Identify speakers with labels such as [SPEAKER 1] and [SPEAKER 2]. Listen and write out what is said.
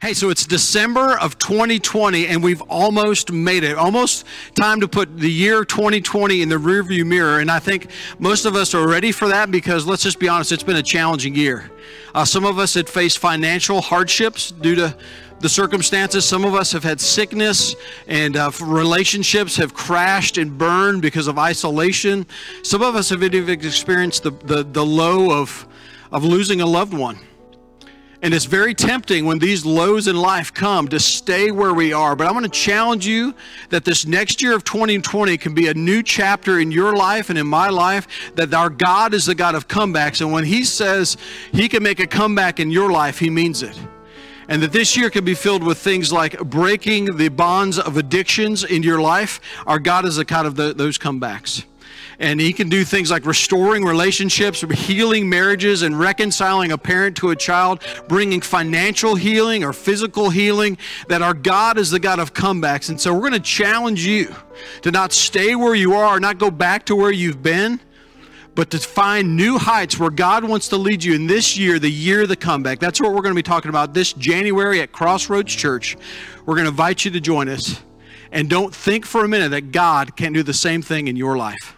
[SPEAKER 1] Hey, so it's December of 2020, and we've almost made it. Almost time to put the year 2020 in the rearview mirror. And I think most of us are ready for that because let's just be honest, it's been a challenging year. Uh, some of us had faced financial hardships due to the circumstances. Some of us have had sickness, and uh, relationships have crashed and burned because of isolation. Some of us have even experienced the, the, the low of, of losing a loved one. And it's very tempting when these lows in life come to stay where we are. But I'm going to challenge you that this next year of 2020 can be a new chapter in your life and in my life. That our God is the God of comebacks. And when He says He can make a comeback in your life, He means it. And that this year can be filled with things like breaking the bonds of addictions in your life. Our God is the God of the, those comebacks and he can do things like restoring relationships, healing marriages, and reconciling a parent to a child, bringing financial healing or physical healing. That our God is the God of comebacks. And so we're going to challenge you to not stay where you are, not go back to where you've been but to find new heights where God wants to lead you in this year, the year of the comeback. That's what we're going to be talking about this January at Crossroads Church. We're going to invite you to join us. And don't think for a minute that God can't do the same thing in your life.